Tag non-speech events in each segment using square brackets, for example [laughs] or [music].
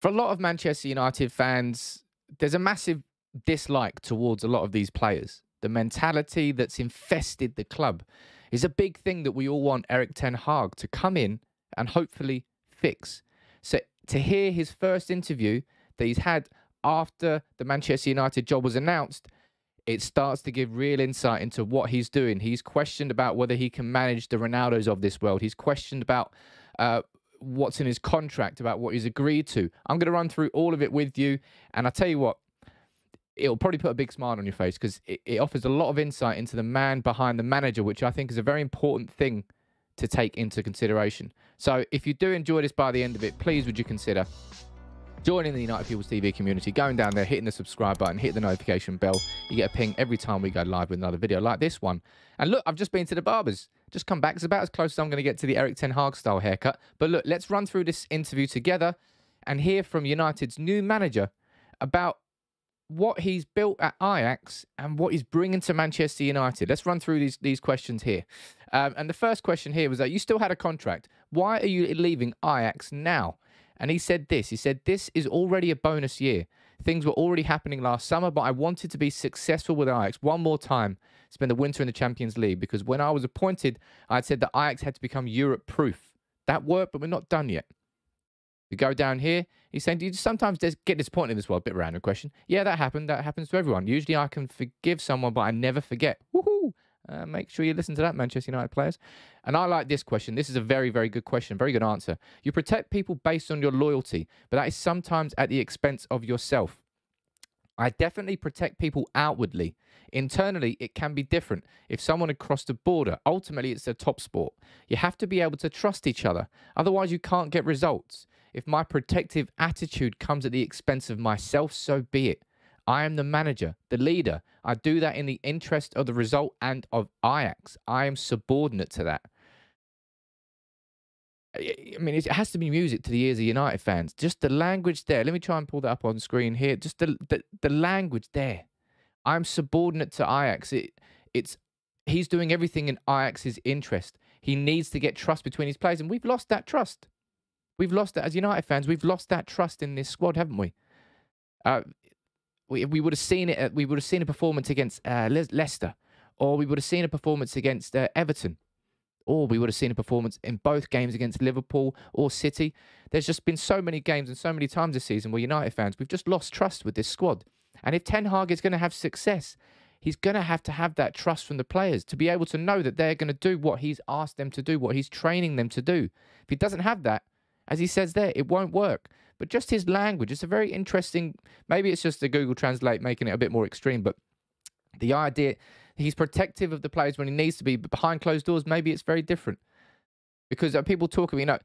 For a lot of Manchester United fans, there's a massive dislike towards a lot of these players. The mentality that's infested the club is a big thing that we all want Erik Ten Hag to come in and hopefully fix. So to hear his first interview that he's had after the Manchester United job was announced, it starts to give real insight into what he's doing. He's questioned about whether he can manage the Ronaldos of this world. He's questioned about uh, what's in his contract, about what he's agreed to. I'm going to run through all of it with you. And I tell you what, it'll probably put a big smile on your face because it, it offers a lot of insight into the man behind the manager, which I think is a very important thing to take into consideration. So if you do enjoy this by the end of it, please would you consider joining the United People's TV community, going down there, hitting the subscribe button, hit the notification bell. You get a ping every time we go live with another video like this one. And look, I've just been to the barbers. Just come back. It's about as close as I'm going to get to the Erik Ten Hag style haircut. But look, let's run through this interview together and hear from United's new manager about what he's built at Ajax and what he's bringing to Manchester United. Let's run through these these questions here. Um, and the first question here was that you still had a contract. Why are you leaving Ajax now? And he said this. He said this is already a bonus year. Things were already happening last summer, but I wanted to be successful with Ajax one more time, spend the winter in the Champions League because when I was appointed, I had said that Ajax had to become Europe proof. That worked, but we're not done yet. We go down here. He's saying, do you sometimes get disappointed in this world? Bit random question. Yeah, that happened. That happens to everyone. Usually I can forgive someone, but I never forget. Woohoo! Uh, make sure you listen to that, Manchester United players. And I like this question. This is a very, very good question. Very good answer. You protect people based on your loyalty, but that is sometimes at the expense of yourself. I definitely protect people outwardly. Internally, it can be different. If someone had crossed a border, ultimately it's a top sport. You have to be able to trust each other. Otherwise, you can't get results. If my protective attitude comes at the expense of myself, so be it. I am the manager, the leader. I do that in the interest of the result and of Ajax. I am subordinate to that. I mean, it has to be music to the ears of United fans. Just the language there. Let me try and pull that up on screen here. Just the the, the language there. I'm subordinate to Ajax. It, it's he's doing everything in Ajax's interest. He needs to get trust between his players, and we've lost that trust. We've lost that as United fans. We've lost that trust in this squad, haven't we? Uh, we we would have seen it. we would have seen a performance against uh, Le- Leicester, or we would have seen a performance against uh, Everton, or we would have seen a performance in both games against Liverpool or City. There's just been so many games and so many times this season where United fans we've just lost trust with this squad. And if Ten Hag is going to have success, he's going to have to have that trust from the players to be able to know that they're going to do what he's asked them to do, what he's training them to do. If he doesn't have that, as he says there, it won't work. But just his language, it's a very interesting. Maybe it's just the Google Translate making it a bit more extreme, but the idea he's protective of the players when he needs to be, but behind closed doors, maybe it's very different. Because uh, people talk about, you know,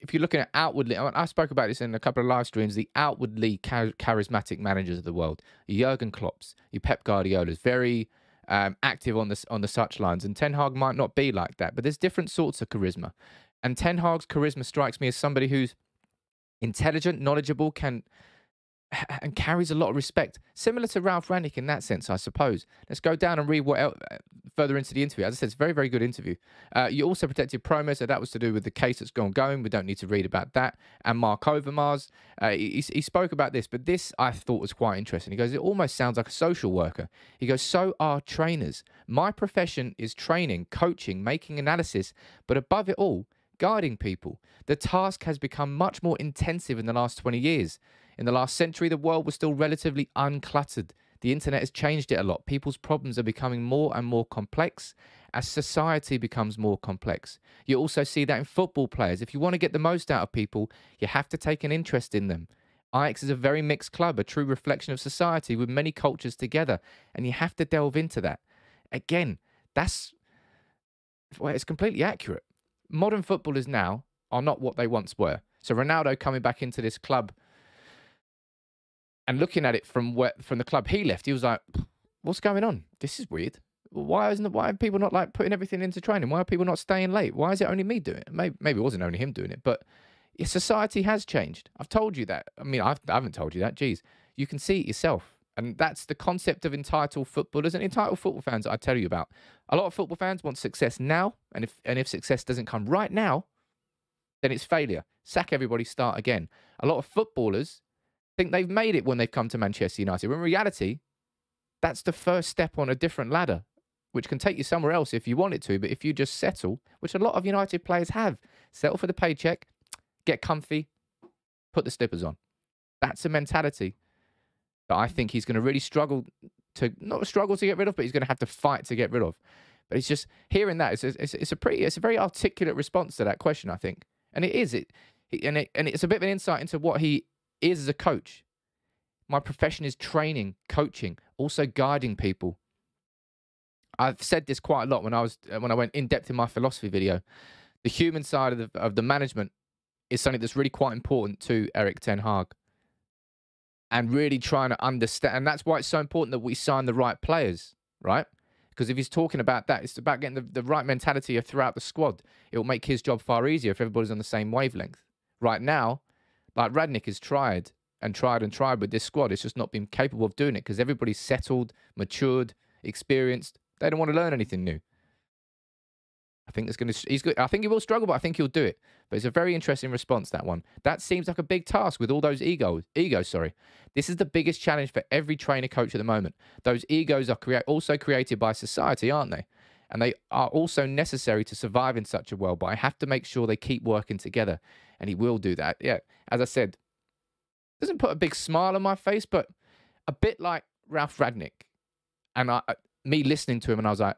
if you're looking at outwardly, I spoke about this in a couple of live streams, the outwardly char- charismatic managers of the world, Jurgen Klopp's, your Pep Guardiola's, very um, active on the on the touchlines, and Ten Hag might not be like that, but there's different sorts of charisma, and Ten Hag's charisma strikes me as somebody who's intelligent, knowledgeable, can [sighs] and carries a lot of respect, similar to Ralf Rangnick in that sense, I suppose. Let's go down and read what else, uh, further into the interview. As I said, it's a very, very good interview. Uh, you also protected Promes, so that was to do with the case that's gone going. We don't need to read about that. And Mark Overmars, uh, he, he spoke about this, but this I thought was quite interesting. He goes, it almost sounds like a social worker. He goes, so are trainers. My profession is training, coaching, making analysis, but above it all, guiding people. The task has become much more intensive in the last 20 years. In the last century, the world was still relatively uncluttered. The internet has changed it a lot. People's problems are becoming more and more complex as society becomes more complex. You also see that in football players. If you want to get the most out of people, you have to take an interest in them. Ajax is a very mixed club, a true reflection of society with many cultures together, and you have to delve into that. Again, that's well, it's completely accurate modern footballers now are not what they once were. So Ronaldo coming back into this club and looking at it from where from the club he left, he was like, "What's going on? This is weird. Why isn't why are people not like putting everything into training? Why are people not staying late? Why is it only me doing it? Maybe, maybe it wasn't only him doing it, but society has changed. I've told you that. I mean, I've, I haven't told you that. Geez, you can see it yourself. And that's the concept of entitled footballers and entitled football fans I tell you about. A lot of football fans want success now, and if and if success doesn't come right now, then it's failure. sack everybody, start again. A lot of footballers think they've made it when they've come to Manchester United. When in reality, that's the first step on a different ladder, which can take you somewhere else if you want it to. But if you just settle, which a lot of United players have, settle for the paycheck, get comfy, put the slippers on. That's a mentality that I think he's going to really struggle to not struggle to get rid of, but he's going to have to fight to get rid of. But it's just hearing that it's a, it's, it's a pretty it's a very articulate response to that question, I think, and it is it, and it and it's a bit of an insight into what he is as a coach. My profession is training, coaching, also guiding people. I've said this quite a lot when I was uh, when I went in depth in my philosophy video. The human side of the of the management is something that's really quite important to Erik Ten Hag and really trying to understand. And that's why it's so important that we sign the right players, right? Because if he's talking about that, it's about getting the, the right mentality throughout the squad. It will make his job far easier if everybody's on the same wavelength. Right now, like Rangnick has tried and tried and tried with this squad, it's just not been capable of doing it because everybody's settled, matured, experienced. They don't want to learn anything new. I think it's going to. He's good. I think he will struggle, but I think he'll do it. But it's a very interesting response. That one. That seems like a big task with all those egos. Egos, sorry. This is the biggest challenge for every trainer coach at the moment. Those egos are also created by society, aren't they? And they are also necessary to survive in such a world. But I have to make sure they keep working together, and he will do that. Yeah, as I said, doesn't put a big smile on my face, but a bit like Ralf Rangnick. And I, me listening to him, and I was like,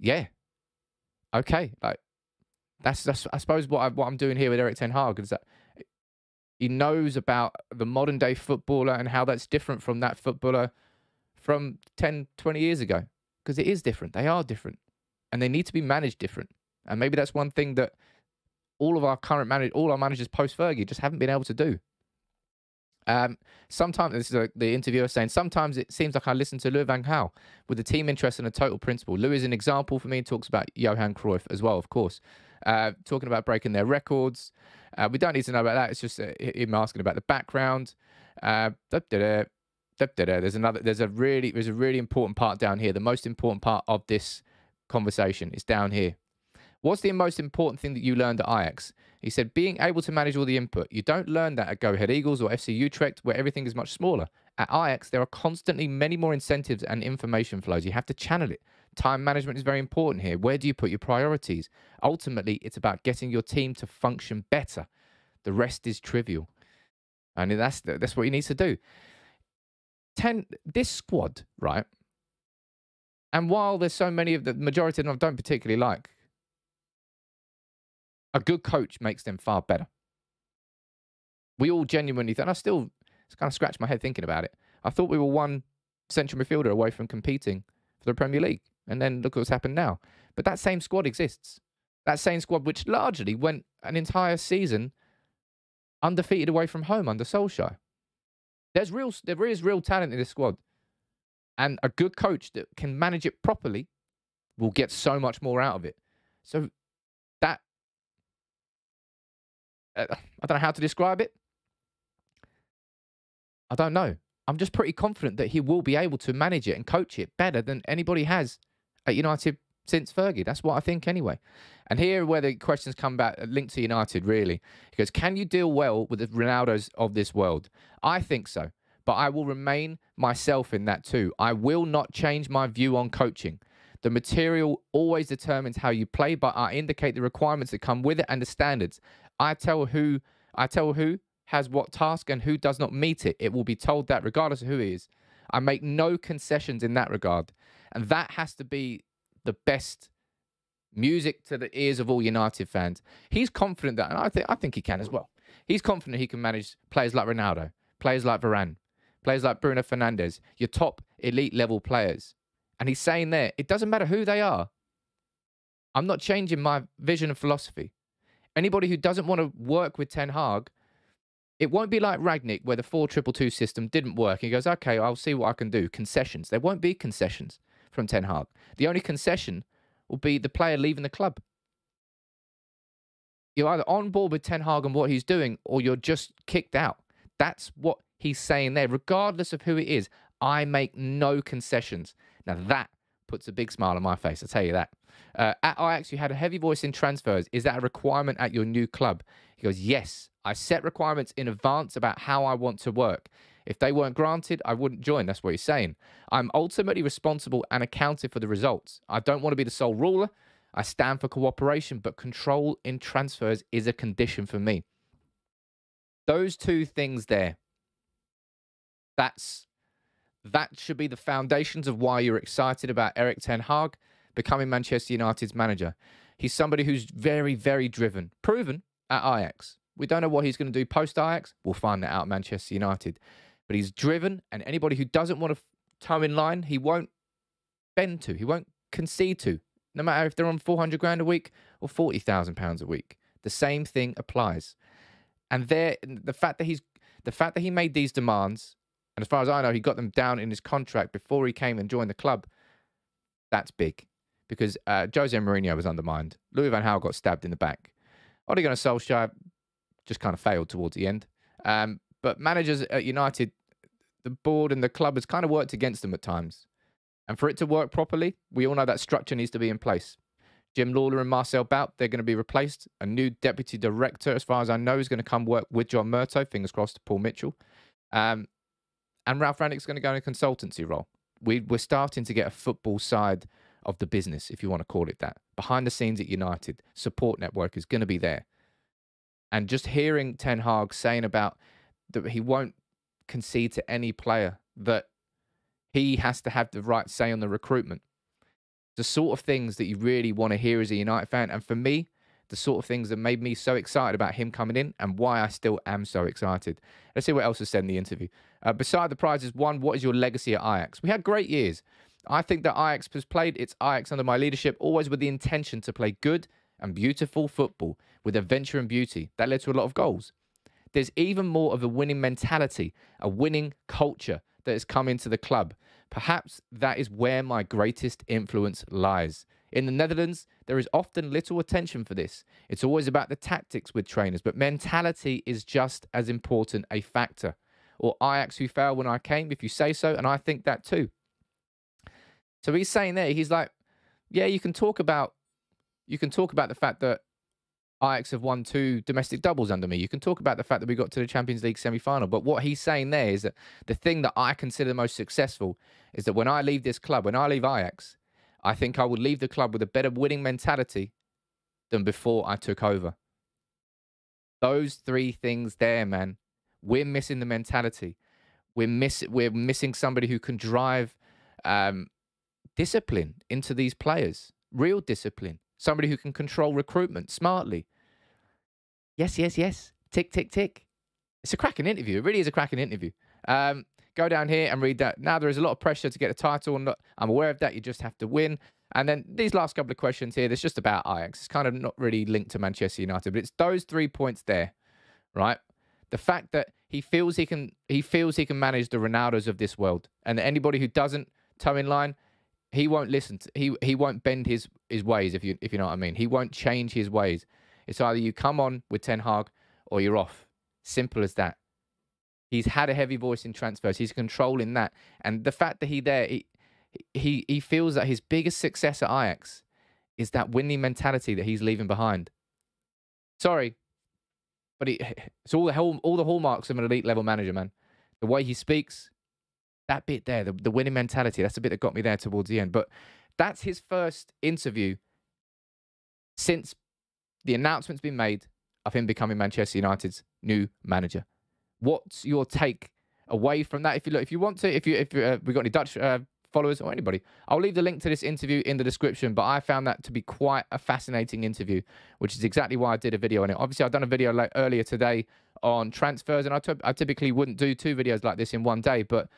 yeah, okay, like that's that's I suppose what I, what I'm doing here with Erik Ten Hag is that he knows about the modern day footballer and how that's different from that footballer from 10, 20 years ago because it is different. They are different and they need to be managed different. And maybe that's one thing that all of our current manage all our managers post Fergie just haven't been able to do. Um, sometimes this is a, the interviewer saying sometimes it seems like I listen to Louis van Gaal with the team interest and a total principle. Louis is an example for me. Talks about Johan Cruyff as well, of course. Uh, talking about breaking their records. Uh, we don't need to know about that. It's just uh, him asking about the background. Uh, there's another. There's a really. There's a really important part down here. The most important part of this conversation is down here. What's the most important thing that you learned at Ajax? He said, being able to manage all the input. You don't learn that at Go Ahead Eagles or FC Utrecht, where everything is much smaller. At Ajax, there are constantly many more incentives and information flows. You have to channel it. Time management is very important here. Where do you put your priorities? Ultimately, it's about getting your team to function better. The rest is trivial. And that's, that's what he needs to do. 10, this squad, right? And while there's so many of the majority of them I don't particularly like, a good coach makes them far better. We all genuinely think, I still kind of scratch my head thinking about it. I thought we were one central midfielder away from competing for the Premier League. And then look what's happened now. But that same squad exists. That same squad, which largely went an entire season undefeated away from home under Solskjaer. There's real, there is real talent in this squad. And a good coach that can manage it properly will get so much more out of it. So that uh, I don't know how to describe it. I don't know. I'm just pretty confident that he will be able to manage it and coach it better than anybody has at United since Fergie. That's what I think anyway. And here where the questions come back uh, linked to United really. He goes, Can you deal well with the Ronaldos of this world? I think so. But I will remain myself in that too. I will not change my view on coaching. The material always determines how you play, but I indicate the requirements that come with it and the standards. I tell who I tell who has what task and who does not meet it. It will be told that regardless of who he is. I make no concessions in that regard. And that has to be the best music to the ears of all United fans. He's confident that, and I think I think he can as well. He's confident he can manage players like Ronaldo, players like Varane, players like Bruno Fernandes, your top elite level players. And he's saying there, it doesn't matter who they are. I'm not changing my vision and philosophy anybody who doesn't want to work with Ten Hag, it won't be like Rangnick where the 4 2 2 system didn't work. He goes, okay, I'll see what I can do. Concessions. There won't be concessions from Ten Hag. The only concession will be the player leaving the club. You're either on board with Ten Hag and what he's doing, or you're just kicked out. That's what he's saying there. Regardless of who it is, I make no concessions. Now, that puts a big smile on my face. I'll tell you that. Uh, at Ajax, you had a heavy voice in transfers. Is that a requirement at your new club? He goes, Yes. I set requirements in advance about how I want to work. If they weren't granted, I wouldn't join. That's what he's saying. I'm ultimately responsible and accounted for the results. I don't want to be the sole ruler. I stand for cooperation, but control in transfers is a condition for me. Those two things there. That's that should be the foundations of why you're excited about Erik Ten Hag becoming Manchester United's manager. He's somebody who's very, very driven, proven at Ajax. We don't know what he's going to do post Ajax. We'll find that out at Manchester United. But he's driven, and anybody who doesn't want to toe in line, he won't bend to. He won't concede to, no matter if they're on 400 grand a week or 40,000 pounds a week. The same thing applies. And there, the fact that he's the fact that he made these demands, and as far as I know, he got them down in his contract before he came and joined the club. That's big because uh, Jose Mourinho was undermined. Louis Van Gaal got stabbed in the back. Ole Gunnar Solskjaer just kind of failed towards the end. Um, but managers at United, the board and the club has kind of worked against them at times. And for it to work properly, we all know that structure needs to be in place. Jim Lawlor and Marcel Bout, they're going to be replaced. A new deputy director, as far as I know, is going to come work with John Murtough. Fingers crossed, to Paul Mitchell. Um, and Ralf Rangnick's going to go in a consultancy role. We, we're starting to get a football side of the business, if you want to call it that. Behind the scenes at United, support network is going to be there. And just hearing Ten Hag saying about that he won't concede to any player, that he has to have the right say on the recruitment. The sort of things that you really want to hear as a United fan. And for me, the sort of things that made me so excited about him coming in and why I still am so excited. Let's see what else was said in the interview. Uh, beside the prizes, one, what is your legacy at Ajax? We had great years. I think that Ajax has played its Ajax under my leadership always with the intention to play good and beautiful football with adventure and beauty. That led to a lot of goals. There's even more of a winning mentality, a winning culture that has come into the club. Perhaps that is where my greatest influence lies. In the Netherlands, there is often little attention for this. It's always about the tactics with trainers, but mentality is just as important a factor. Or Ajax who failed when I came, if you say so, and I think that too. So he's saying there, he's like, yeah, you can talk about you can talk about the fact that Ajax have won two domestic doubles under me. You can talk about the fact that we got to the Champions League semi final. But what he's saying there is that the thing that I consider the most successful is that when I leave this club, when I leave Ajax, I think I would leave the club with a better winning mentality than before I took over. Those three things there, man. We're missing the mentality. We're miss we're missing somebody who can drive um, discipline into these players, real discipline somebody who can control recruitment smartly. Yes, yes, yes. Tick, tick, tick. It's a cracking interview. It really is a cracking interview. Um, go down here and read that. Now there is a lot of pressure to get a title, I'm aware of that. You just have to win. And then these last couple of questions here, there's just about Ajax. It's kind of not really linked to Manchester United, but it's those three points there, right? The fact that he feels he can he feels he can manage the Ronaldos of this world, and anybody who doesn't toe in line, he won't listen. To, he he won't bend his his ways if you if you know what I mean. He won't change his ways. It's either you come on with Ten Hag or you're off. Simple as that. He's had a heavy voice in transfers. He's controlling that, and the fact that he there, he he he feels that his biggest success at Ajax is that winning mentality that he's leaving behind. Sorry, but he, [laughs] it's all the all the hallmarks of an elite level manager, man. The way he speaks, that bit there, the, the winning mentality, that's the bit that got me there towards the end. But that's his first interview since the announcement's been made of him becoming Manchester United's new manager. What's your take away from that? If you look, if you want to, if you if uh, we got any Dutch uh, followers or anybody, I'll leave the link to this interview in the description. But I found that to be quite a fascinating interview, which is exactly why I did a video on it. Obviously, I've done a video like earlier today on transfers, and I, I typically wouldn't do two videos like this in one day, but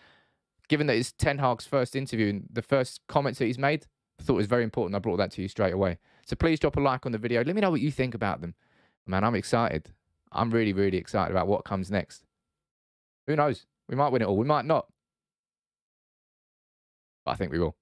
given that it's Ten Hag's first interview and the first comments that he's made, I thought it was very important. I brought that to you straight away. So please drop a like on the video. Let me know what you think about them. Man, I'm excited. I'm really, really excited about what comes next. Who knows? We might win it all. We might not. But I think we will.